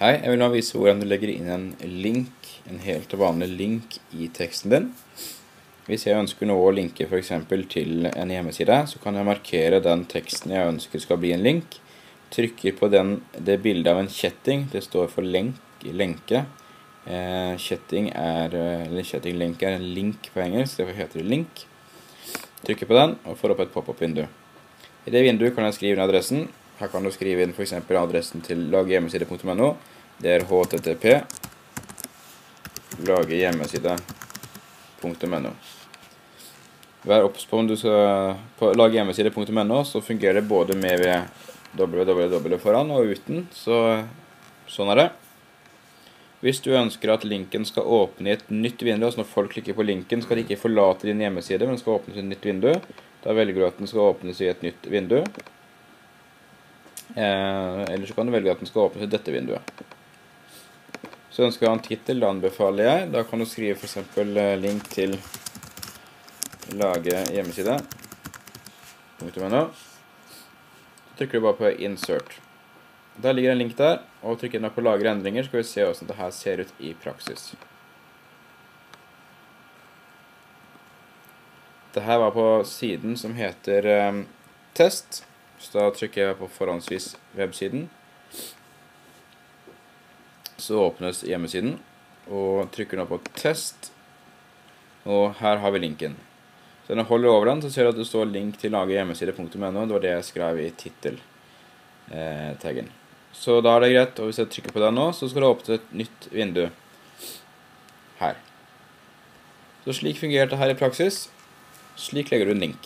Hei, jeg vil nå vise hvordan du legger inn en link, en helt vanlig link i teksten din. Hvis jeg ønsker nå å linke for eksempel til en hjemmeside, så kan jeg markere den teksten jeg ønsker skal bli en link. Trykker på den, det bildet av en kjetting, det står for lenk, lenke. Eh, kjetting er, eller kjettinglink er en link på engelsk, derfor heter det link. Trykker på den og får opp et pop-up-vindu. I det vinduet kan jeg skrive inn adressen, her kan du skrive inn for eksempel adressen til lagehjemmeside.no. Det er http lagehjemmeside.no. Vær obs på om du skal på lagehjemmeside.no, så fungerer det både med www foran og uten, så sånn er det. Hvis du ønsker at linken skal åpne i et nytt vindu, altså når folk klikker på linken, skal de ikke forlate din hjemmeside, men skal åpnes i et nytt vindu, da velger du at den skal åpnes i et nytt vindu. Eh, eller så kan du velge at den skal åpnes i dette vinduet. Så ønsker du en titel, da anbefaler jeg. Da kan du skrive eksempel eh, link til lage hjemmeside. Så trykker du bare på insert. Der ligger en link der, og trykker du på lagre endringer, skal vi se hvordan dette ser ut i praksis. Dette var på siden som heter um, test. Så da trykker jeg på forhåndsvis websiden. Så åpnes hjemmesiden, og trykker nå på test. Og her har vi linken. Så når jeg holder over den, så ser du at det står link til lagehjemmeside.no. Det var det jeg skrev i tittel-taggen. Eh, så da er det greit, og hvis jeg trykker på den nå, så skal det åpne et nytt vindu her. Så slik fungerte det her i praksis. Slik legger du en link.